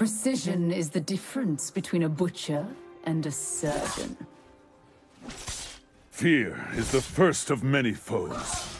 Precision is the difference between a butcher and a surgeon. Fear is the first of many foes.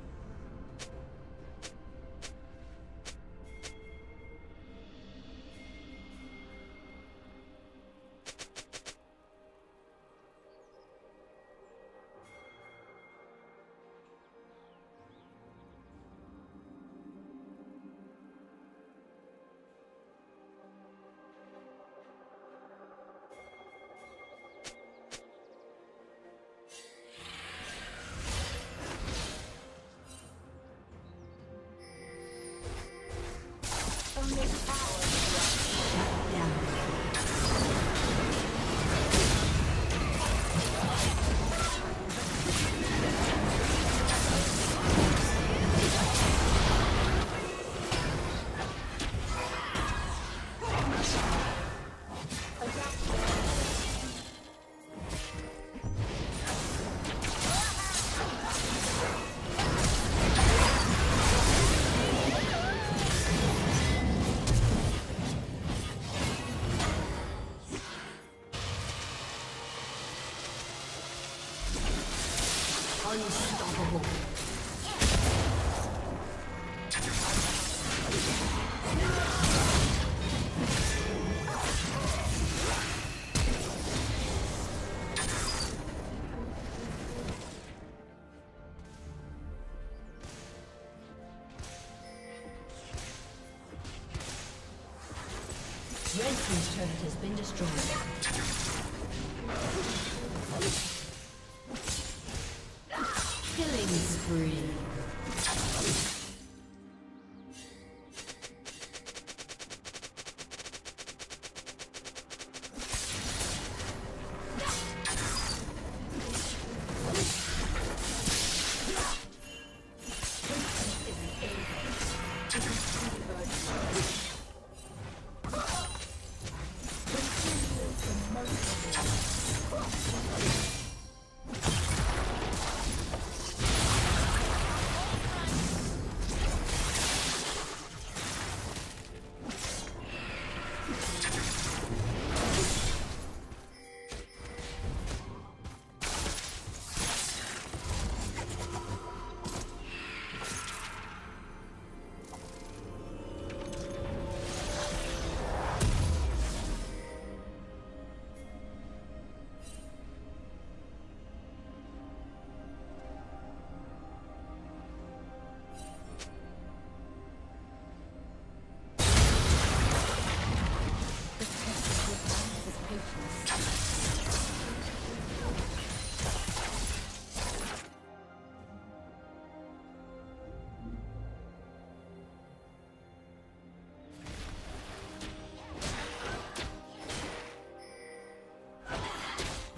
Destroyed.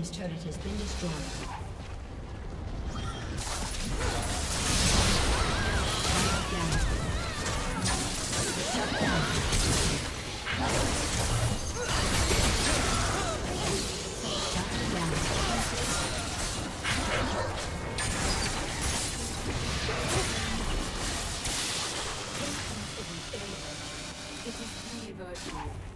team's turret has been destroyed. This is the virtue.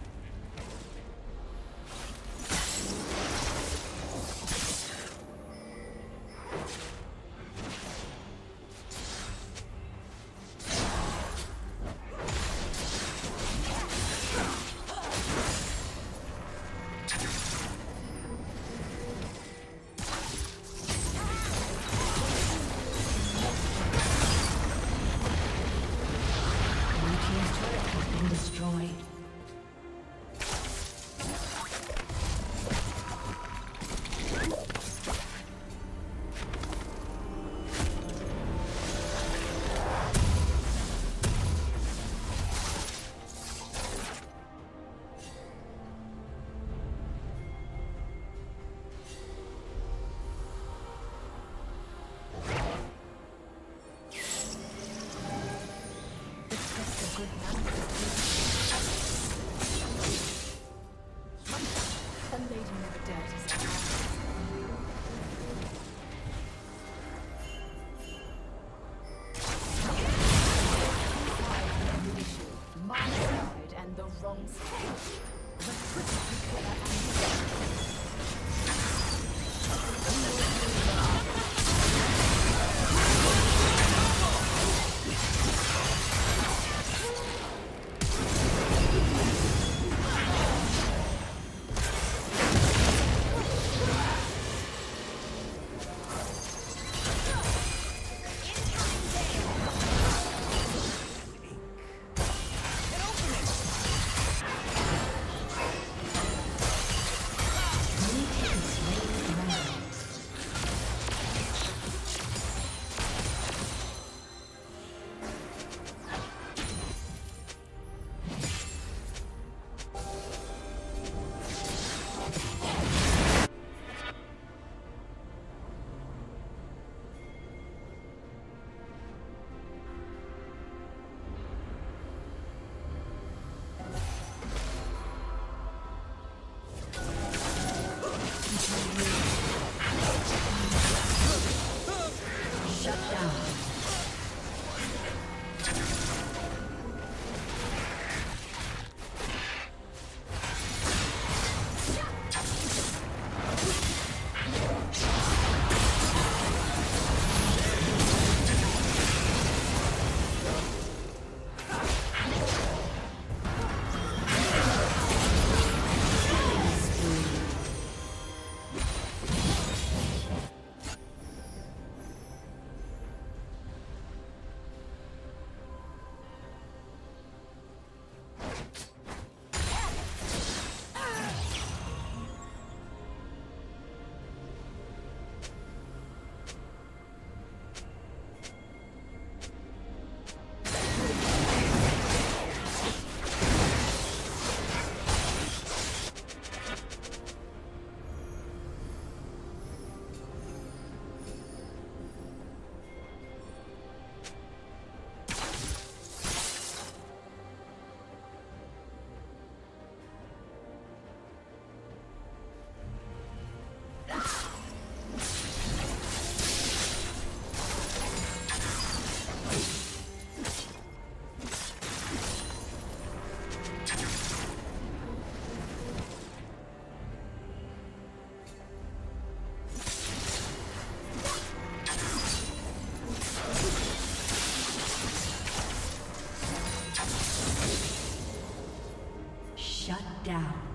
down.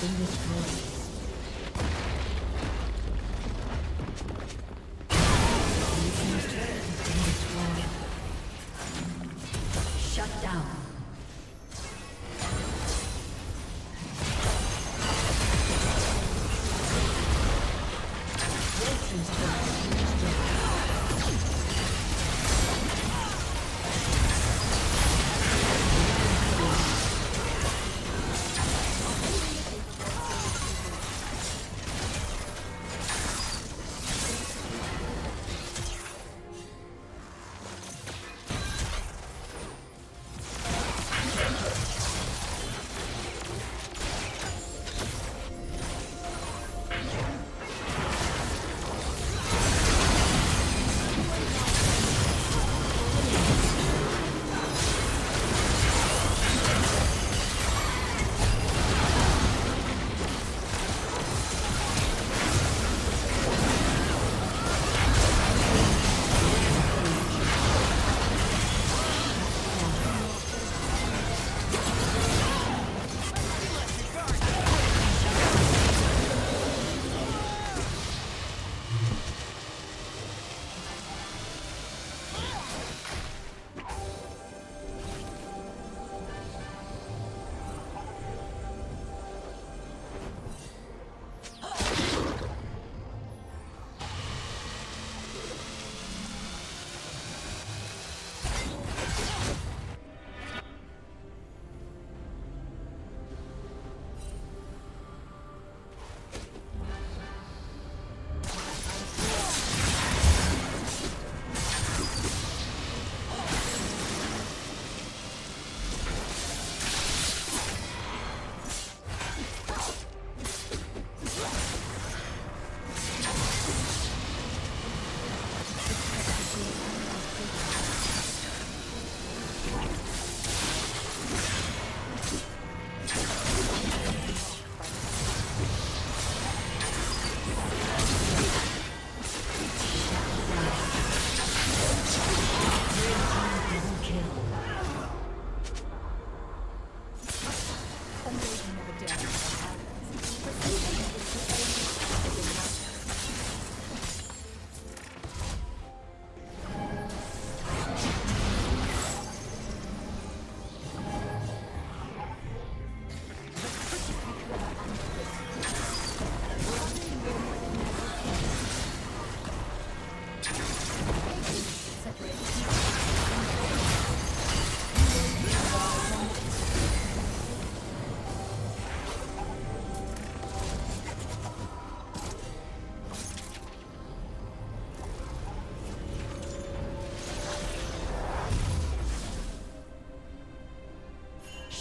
Been destroyed.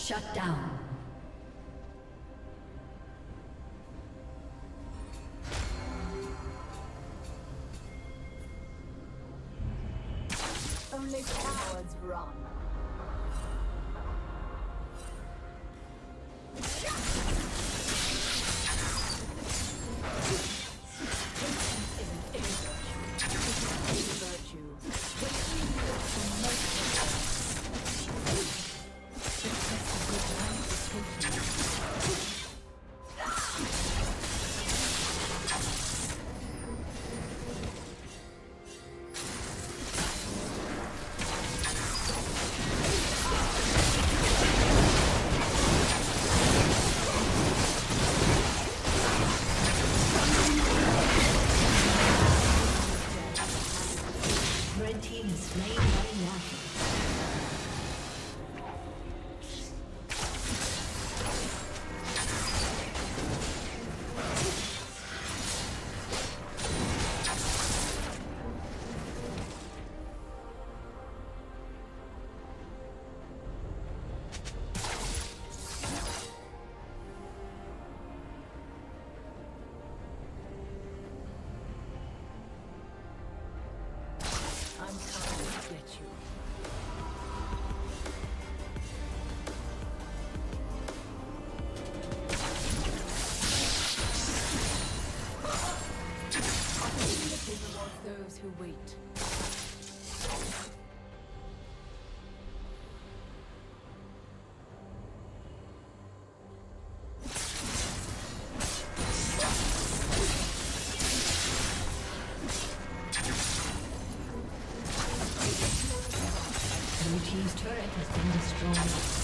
Shut down. Wait. Blue team's turret has been destroyed.